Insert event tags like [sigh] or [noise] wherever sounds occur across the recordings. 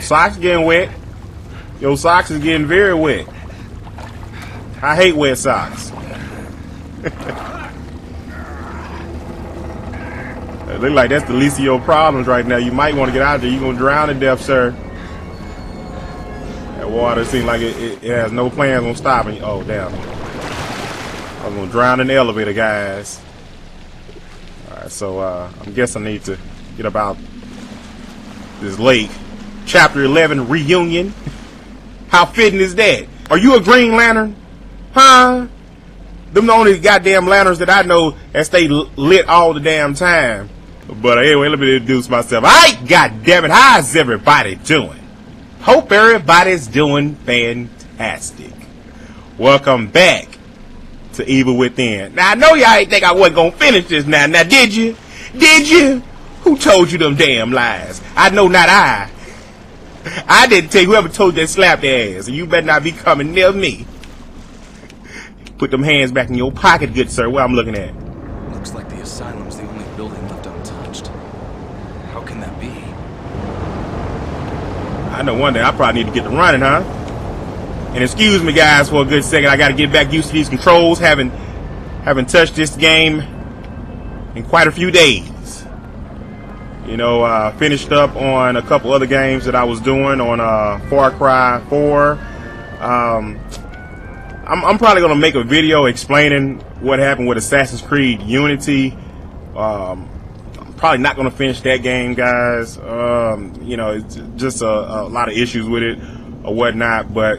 Your socks getting wet. Your socks is getting very wet. I hate wet socks. [laughs] it look like that's the least of your problems right now. You might want to get out there. You're going to drown to death, sir. That water seems like it, it, it has no plans on stopping. Oh, damn. I'm going to drown in the elevator, guys. Alright, so uh, I guess I need to get about this lake. Chapter 11 reunion. How fitting is that? Are you a Green Lantern? Huh? Them the only goddamn lanterns that I know that stay lit all the damn time. But anyway, let me introduce myself. Alright, goddammit, how's everybody doing? Hope everybody's doing fantastic. Welcome back to Evil Within. Now I know y'all ain't think I wasn't gonna finish this now. Now did you? Did you? Who told you them damn lies? I know not I. [laughs] I didn't tell you whoever told you that slapped their ass. And you better not be coming near me. Put them hands back in your pocket, good sir. Where I'm looking at. Looks like the asylum's the only building left untouched. How can that be? I know one day I probably need to get to running, huh? And excuse me, guys, for a good second. I got to get back used to these controls. Haven't haven't touched this game in quite a few days. You know, uh, finished up on a couple other games that I was doing on uh, Far Cry 4. Um, I'm, I'm, probably going to make a video explaining what happened with Assassin's Creed Unity. Um, I'm probably not going to finish that game, guys. Um, you know, it's just a, a, lot of issues with it or whatnot. But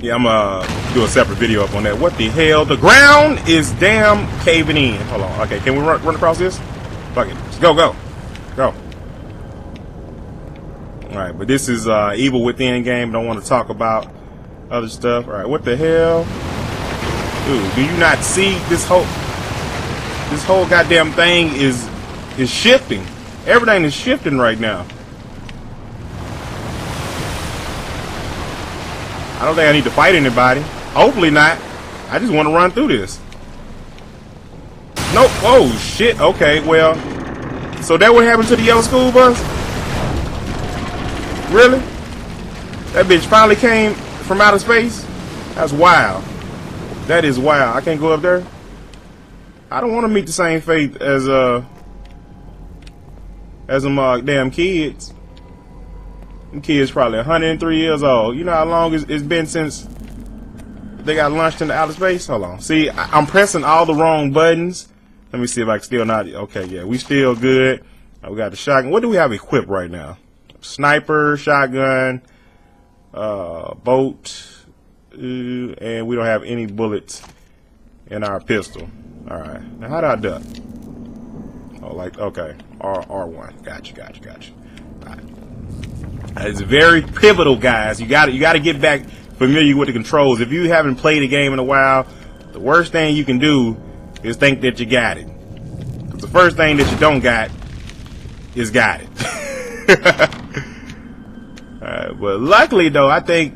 yeah, I'm going to do a separate video up on that. What the hell? The ground is damn caving in. Hold on. Okay, can we run, run across this? Fuck it. Go, go. Go. Alright, but this is uh, Evil Within game. Don't want to talk about other stuff. Alright, what the hell? Dude, do you not see this whole this whole goddamn thing is is shifting. Everything is shifting right now. I don't think I need to fight anybody. Hopefully not. I just want to run through this. Nope. Oh, shit. Okay, well. So that what happened to the yellow school bus? Really? That bitch finally came from outer space? That's wild. That is wild. I can't go up there? I don't want to meet the same fate as, uh... As them, uh, damn kids. Them kids probably 103 years old. You know how long it's been since they got launched into outer space? Hold on. See, I'm pressing all the wrong buttons. Let me see if I can still not. Okay, yeah, we still good. Uh, we got the shotgun. What do we have equipped right now? Sniper, shotgun, uh, bolt, uh, and we don't have any bullets in our pistol. All right. Now, how do I duck? Oh, like okay, R R one. Gotcha, gotcha, gotcha. All right. It's very pivotal, guys. You got you got to get back familiar with the controls. If you haven't played a game in a while, the worst thing you can do is think that you got it. Because the first thing that you don't got is got it. [laughs] but luckily though, I think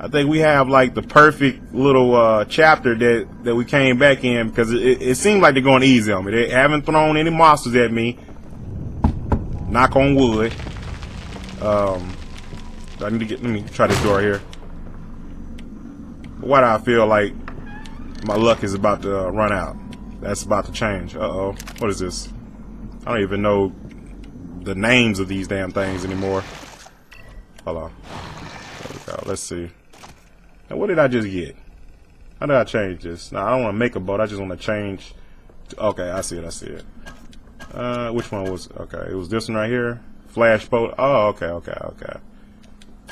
I think we have like the perfect little uh, chapter that that we came back in because it, it seemed like they're going easy on me. They haven't thrown any monsters at me. Knock on wood. Um, I need to get. Let me try this door here. Why do I feel like my luck is about to uh, run out. That's about to change. Uh-oh. What is this? I don't even know the names of these damn things anymore. Hold on. Let's see. Now, what did I just get? How did I change this? Now, I don't want to make a bolt. I just want to change. To, okay, I see it. I see it. Uh, which one was... Okay, it was this one right here. Flash bolt. Oh, okay, okay, okay.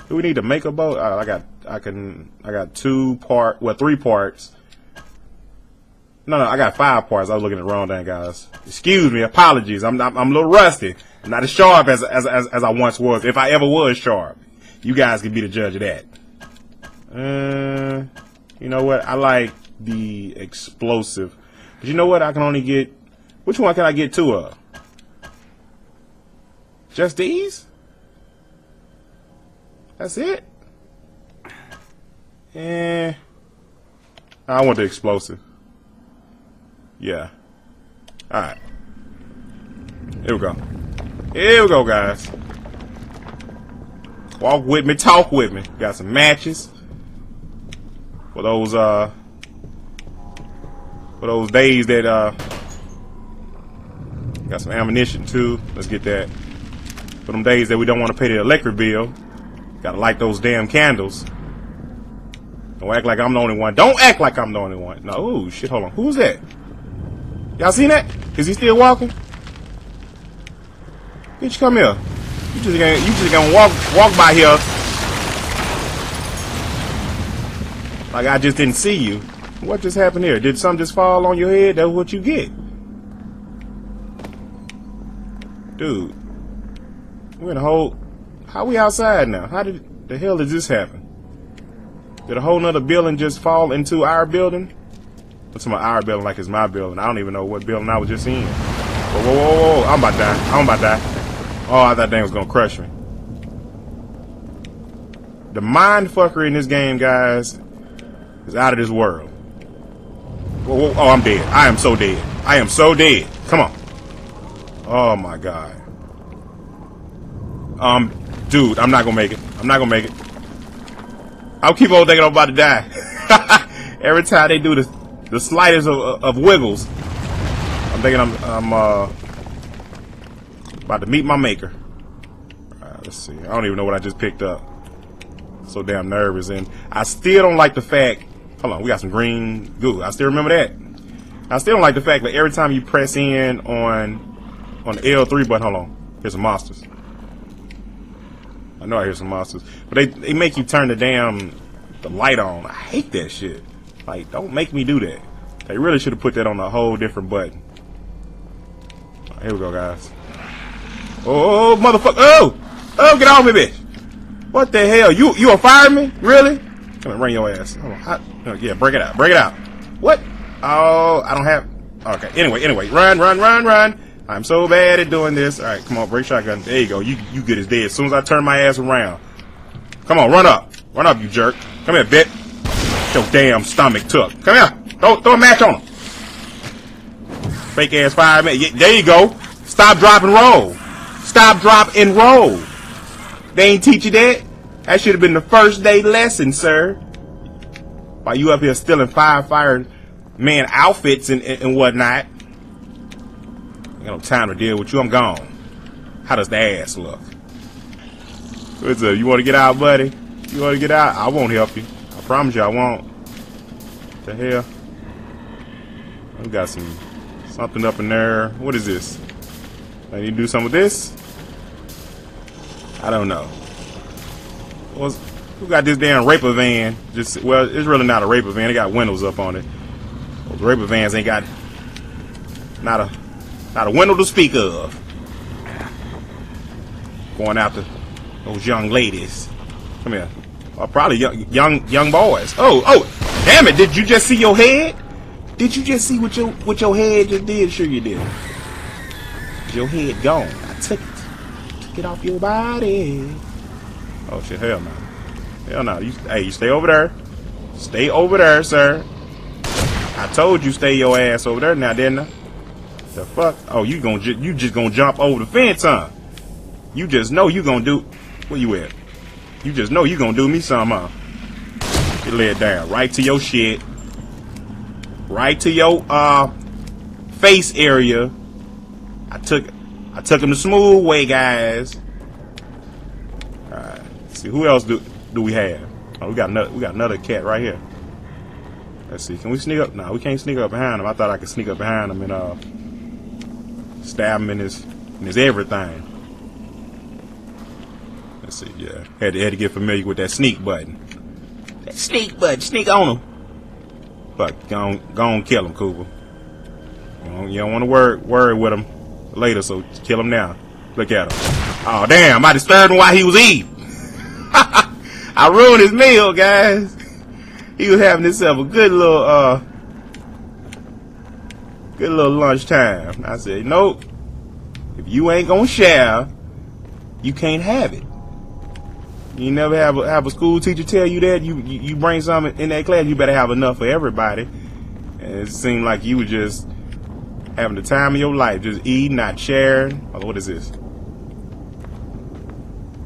Do we need to make a bolt? Uh, I got... I can... I got two part... Well, three parts no, no, I got five parts. I was looking at the wrong thing, guys. Excuse me. Apologies. I'm, I'm, I'm a little rusty. I'm not as sharp as, as, as, as I once was. If I ever was sharp. You guys can be the judge of that. Uh, you know what? I like the explosive. But you know what? I can only get... Which one can I get two of? Just these? That's it? Eh. I want the explosive. Yeah. Alright. Here we go. Here we go, guys. Walk with me, talk with me. Got some matches. For those uh for those days that uh got some ammunition too. Let's get that. For them days that we don't want to pay the electric bill. Gotta light those damn candles. Don't act like I'm the only one. Don't act like I'm the only one. No, ooh, shit, hold on. Who's that? Y'all seen that? Is he still walking? Bitch, come here. You just gonna, you just gonna walk, walk by here like I just didn't see you. What just happened here? Did something just fall on your head? That's what you get. Dude. We're in a whole... How we outside now? How did the hell did this happen? Did a whole nother building just fall into our building? What's my our building like it's my building? I don't even know what building I was just in. Whoa, whoa, whoa, whoa. I'm about to die. I'm about to die. Oh, I thought that thing was gonna crush me. The mind fucker in this game, guys, is out of this world. Whoa, whoa, oh, I'm dead. I am so dead. I am so dead. Come on. Oh my god. Um, dude, I'm not gonna make it. I'm not gonna make it. I'll keep on thinking I'm about to die. [laughs] Every time they do the the slightest of, of wiggles, I'm thinking I'm I'm uh about to meet my maker. Alright, let's see. I don't even know what I just picked up. So damn nervous, and I still don't like the fact. Hold on, we got some green goo. I still remember that. I still don't like the fact that every time you press in on on the L3 button, hold on, here's some monsters. I know I hear some monsters, but they they make you turn the damn the light on. I hate that shit. Like, don't make me do that. They really should have put that on a whole different button. Right, here we go, guys. Oh, motherfucker! Oh, oh, get off me, bitch! What the hell? You you a me? Really? Come on, bring your ass. Oh, on. How, oh, yeah, break it out. Break it out. What? Oh, I don't have. Okay. Anyway, anyway, run, run, run, run. I'm so bad at doing this. All right, come on, break shotgun. There you go. You you good as dead. As soon as I turn my ass around. Come on, run up. Run up, you jerk. Come here, bitch. Your damn stomach took. Come here. Throw, throw a match on him. Fake ass fireman. Yeah, there you go. Stop, drop, and roll. Stop, drop, and roll. They ain't teach you that. That should have been the first day lesson, sir. While you up here stealing firefighter man outfits and, and, and whatnot. Ain't no time to deal with you. I'm gone. How does the ass look? What's up? You want to get out, buddy? You want to get out? I won't help you. Promise you I won't. The hell? We got some something up in there. What is this? I need to do something with this? I don't know. What's, who got this damn raper van? Just well, it's really not a raper van. It got windows up on it. Those raper vans ain't got not a not a window to speak of. Going after those young ladies. Come here. Or probably young young young boys. Oh, oh, damn it! Did you just see your head? Did you just see what your what your head just did? Sure you did. Your head gone. I took it. Took it off your body. Oh shit! Hell no. Hell no. You, hey, you stay over there. Stay over there, sir. I told you stay your ass over there now, didn't I? The fuck? Oh, you gonna you just gonna jump over the fence, huh? You just know you gonna do. Where you at? You just know you gonna do me some, huh? You lay it down right to your shit, right to your uh face area. I took I took him the smooth way, guys. All right. See who else do do we have? Oh, we got another we got another cat right here. Let's see. Can we sneak up? No, we can't sneak up behind him. I thought I could sneak up behind him and uh stab him in his in his everything. Let's see. Yeah, had to had to get familiar with that sneak button. That sneak button. Sneak on him. But go on, go on, kill him, Cooper. You don't, don't want to worry worry with him later, so kill him now. Look at him. Oh damn! I disturbed him while he was eating. [laughs] I ruined his meal, guys. He was having himself a good little, uh, good little lunchtime. I said, nope. If you ain't gonna share, you can't have it. You never have a, have a school teacher tell you that you you bring something in that class. You better have enough for everybody. And it seemed like you were just having the time of your life, just eating, not sharing. Oh, what is this?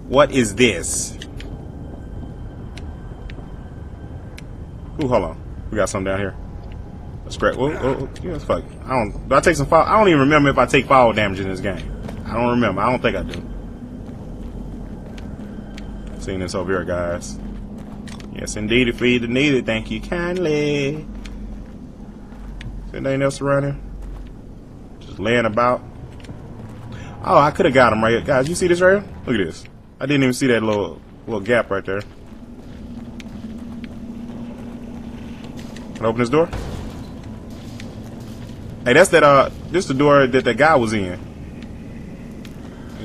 What is this? Ooh, hold on. We got something down here. A scrap. Whoa, Oh. Yeah, fuck. I don't. Do I take some fall? I don't even remember if I take fall damage in this game. I don't remember. I don't think I do. Seeing this over here, guys. Yes, indeed, if we needed, thank you kindly. Is anything else here? Just laying about. Oh, I could have got him right here. Guys, you see this right here? Look at this. I didn't even see that little little gap right there. Can I open this door? Hey, that's that, uh, this the door that that guy was in.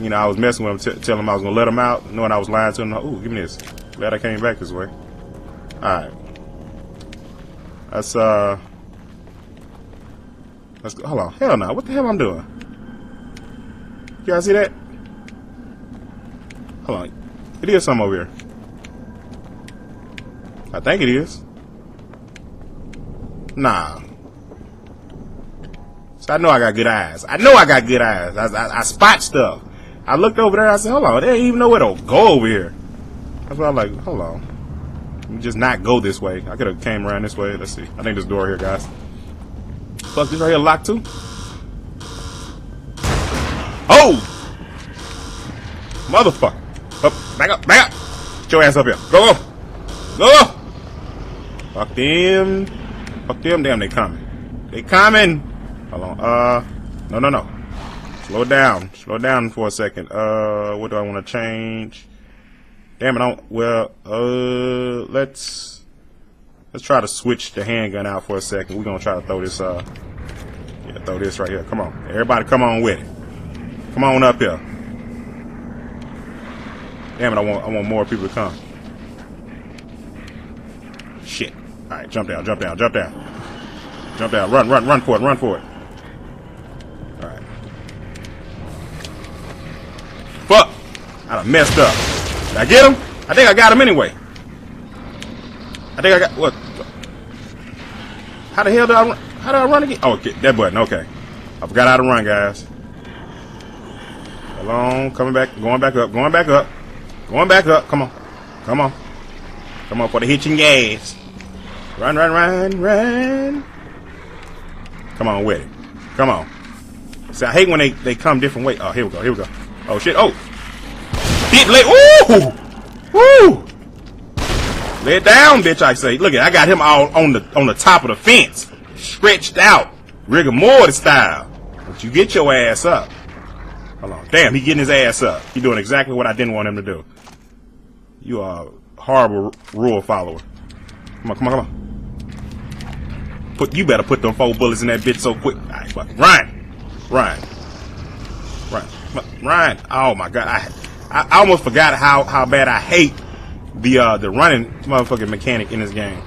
You know, I was messing with him, telling him I was gonna let him out, knowing I was lying to him. Ooh, give me this. Glad I came back this way. Alright. That's, uh... Let's go. Hold on. Hell no. What the hell I'm doing? You guys see that? Hold on. It is something over here. I think it is. Nah. So I know I got good eyes. I know I got good eyes. I, I, I spot stuff. I looked over there. I said, "Hold on, they didn't even know where to go over here." That's why I'm like, "Hold on, Let me just not go this way." I could have came around this way. Let's see. I think this door here, guys. Fuck, this right here locked too. Oh, motherfucker! Up, back up, back up! Get your ass up here. Go, go, go! Fuck them. Fuck them. Damn, they coming. They coming. Hold on. Uh, no, no, no. Slow down. Slow down for a second. Uh, what do I want to change? Damn it, I don't, well, uh, let's, let's try to switch the handgun out for a second. We're gonna try to throw this, uh, yeah, throw this right here. Come on. Everybody come on with it. Come on up here. Damn it, I want, I want more people to come. Shit. Alright, jump down, jump down, jump down. Jump down, run, run, run for it, run for it. Alright. Fuck! I done messed up. Did I get him? I think I got him anyway. I think I got, what? How the hell did I run? How did I run again? Oh, okay, that button, okay. I forgot how to run, guys. On, coming back, going back up, going back up. Going back up, come on. Come on. Come on for the hitching gas. Run, run, run, run. Come on with it. Come on. See, I hate when they, they come different way. Oh, here we go, here we go. Oh, shit. Oh. Hit, lay. Ooh! Woo! Lay it down, bitch, I say. Look at I got him all on the on the top of the fence. Stretched out. Rigor mortis style. But you get your ass up. Hold on. Damn, he getting his ass up. He doing exactly what I didn't want him to do. You are a horrible rule follower. Come on, come on, come on. Put you better put them four bullets in that bitch so quick. All right. Ryan, Ryan, Ryan, Ryan. Oh my god, I, I, I almost forgot how how bad I hate the uh the running motherfucking mechanic in this game.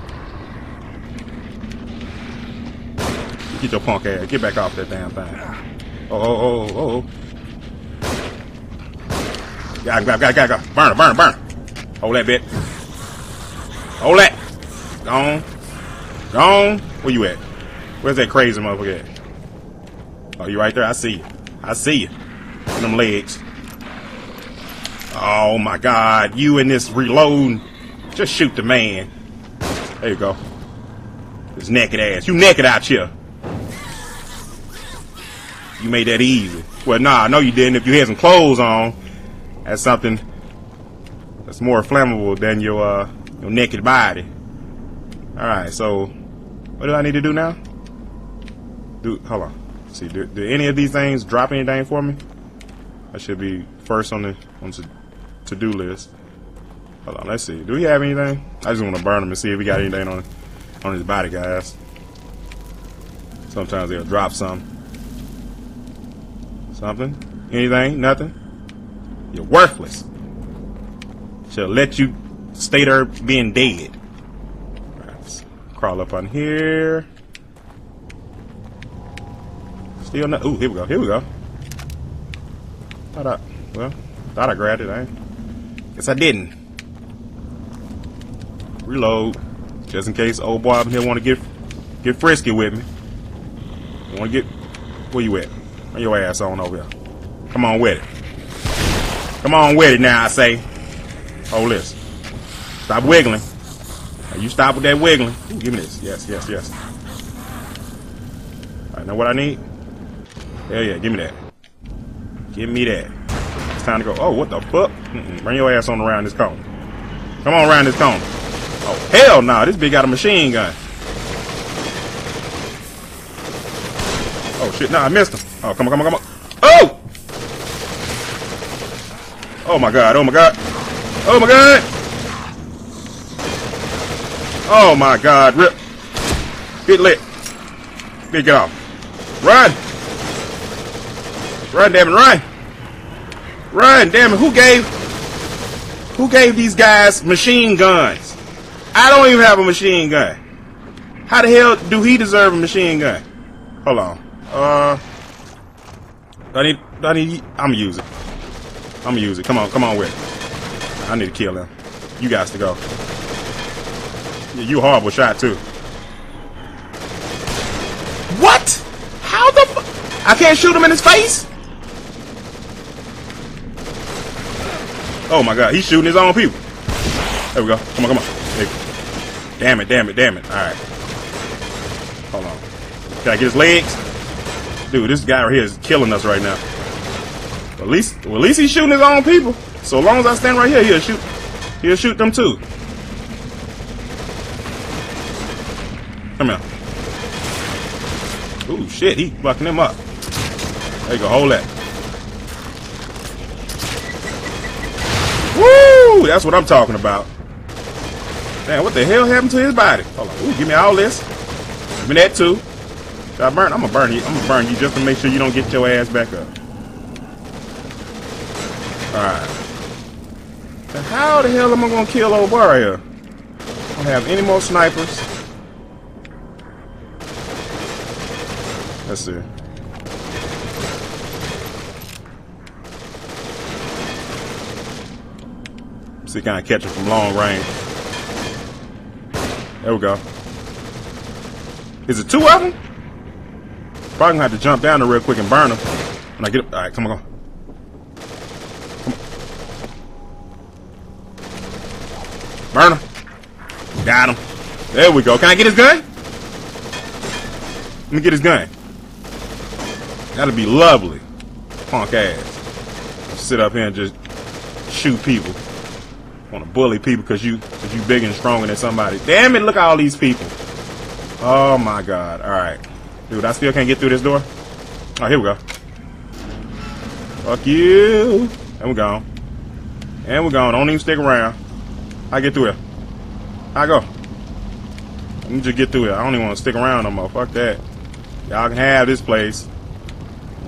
Get your punk ass. Get back off that damn thing. Oh, oh, oh, oh, oh. Got, got, got, got, got. Burn, burn, burn. Hold that bit. Hold that. Gone. Gone. Where you at? Where's that crazy motherfucker at? Oh, you right there? I see you. I see you. In them legs. Oh my god. You and this reload. Just shoot the man. There you go. This naked ass. You naked out here. You made that easy. Well, nah, I know you didn't. If you had some clothes on, that's something that's more flammable than your uh, your naked body. All right, so what do I need to do now? Do hold on. See, do, do any of these things drop anything for me? I should be first on the on the to do list. Hold on, let's see. Do we have anything? I just want to burn him and see if we got anything on on his body, guys. Sometimes they'll drop some. Something? Anything? Nothing? You're worthless. She'll let you stay there being dead. Right, crawl up on here. Still not. Ooh, here we go. Here we go. Thought I. Well, thought I grabbed it. I guess I didn't. Reload, just in case old boy up here want to get get frisky with me. Want to get where you at? Where your ass on over here? Come on with it. Come on with it now, I say. Hold this. Stop wiggling. Now you stop with that wiggling. Ooh, give me this. Yes, yes, yes. Alright, know what I need? Hell yeah, give me that. Give me that. It's time to go. Oh, what the fuck? Mm -mm. Bring your ass on around this corner. Come on around this corner. Oh, hell no. Nah. This bitch got a machine gun. Oh, shit. Nah, I missed him. Oh, come on, come on, come on. Oh! Oh, my God. Oh, my God. Oh, my God. Oh, my God. Rip. Get lit. Get, get off. Run! Run, damn it, run! Run, damn it, who gave who gave these guys machine guns? I don't even have a machine gun. How the hell do he deserve a machine gun? Hold on. Uh I need I need I'm gonna use it. I'm gonna use it. Come on, come on with it. I need to kill him. You guys to go. Yeah, you horrible shot too. What? How the I can't shoot him in his face? Oh my god, he's shooting his own people. There we go. Come on, come on. Damn it, damn it, damn it. Alright. Hold on. Can I get his legs? Dude, this guy right here is killing us right now. At least well, at least he's shooting his own people. So as long as I stand right here, he'll shoot he'll shoot them too. Come here. Ooh, shit, he fucking them up. There you go, hold that. That's what I'm talking about. Damn, what the hell happened to his body? Hold on. Ooh, give me all this. Give me that too. Should I burn? I'm gonna burn you. I'm gonna burn you just to make sure you don't get your ass back up. Alright. How the hell am I gonna kill old here? I don't have any more snipers. Let's see. See, kind of catch it from long range. There we go. Is it two of them? Probably gonna have to jump down there real quick and burn them. When I get up. Alright, come on. Come on. Burn him. Got him. There we go. Can I get his gun? Let me get his gun. That'd be lovely. Punk ass. Sit up here and just shoot people. Want to bully people because you, cause you big and stronger than somebody. Damn it, look at all these people. Oh my god. Alright. Dude, I still can't get through this door. Oh, here we go. Fuck you. And we're gone. And we're gone. Don't even stick around. I get through here. I go. Let me just get through it. I don't even want to stick around no more. Fuck that. Y'all can have this place.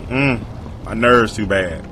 Mm-mm. My nerves too bad.